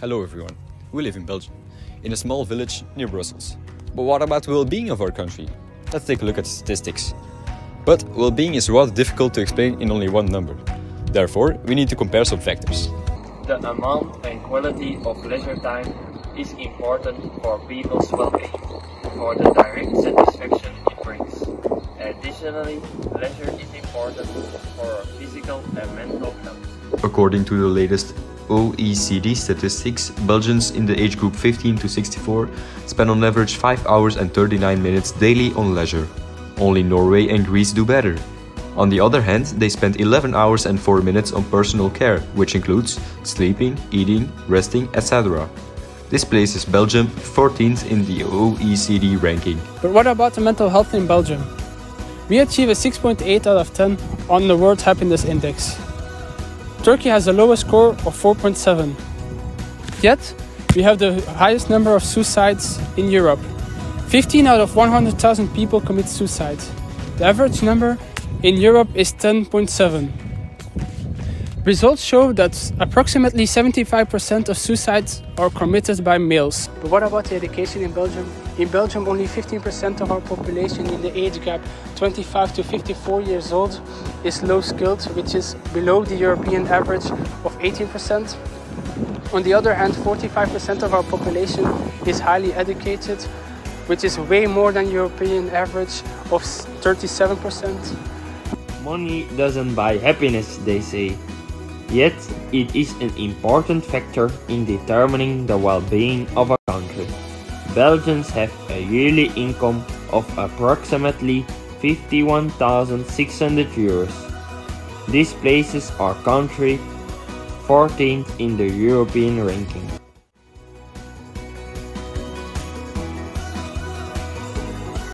Hello everyone. We live in Belgium, in a small village near Brussels. But what about the well-being of our country? Let's take a look at the statistics. But well-being is rather difficult to explain in only one number. Therefore, we need to compare some factors. The amount and quality of leisure time is important for people's well-being, for the direct satisfaction it brings. Additionally, leisure is important for our physical and mental health. According to the latest OECD statistics, Belgians in the age group 15 to 64 spend on average 5 hours and 39 minutes daily on leisure. Only Norway and Greece do better. On the other hand, they spend 11 hours and 4 minutes on personal care, which includes sleeping, eating, resting, etc. This places Belgium 14th in the OECD ranking. But what about the mental health in Belgium? We achieve a 6.8 out of 10 on the World Happiness Index. Turkey has the lowest score of 4.7. Yet, we have the highest number of suicides in Europe. 15 out of 100,000 people commit suicide. The average number in Europe is 10.7. Results show that approximately 75% of suicides are committed by males. But what about the education in Belgium? In Belgium, only 15% of our population in the age gap 25 to 54 years old is low skilled, which is below the European average of 18%. On the other hand, 45% of our population is highly educated, which is way more than European average of 37%. Money doesn't buy happiness, they say. Yet, it is an important factor in determining the well-being of a country. Belgians have a yearly income of approximately 51,600 euros. This places our country 14th in the European ranking.